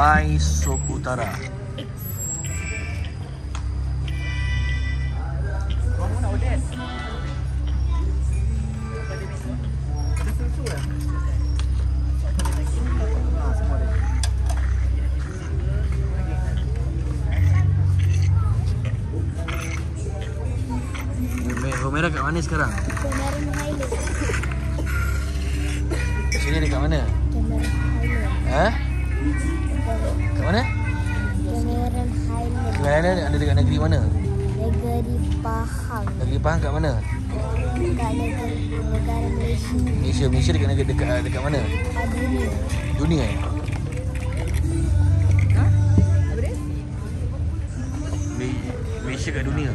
Mai Sop Utara. Romero kat mana sekarang? Cameron Highland. Sini dekat mana? Cameron Highland. Ha? Kat mana? Cameron Highland. Kelana ada dekat negeri mana? Negeri Pahang. Negeri Pahang kat mana? Dekat negeri negara Malaysia. Malaysia. Malaysia dekat negeri dekat dekat mana? Dunia. Dunia. eh? Ma- Malaysia kat dunia.